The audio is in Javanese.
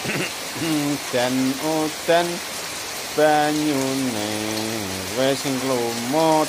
Dan udan banyune wis nglumut.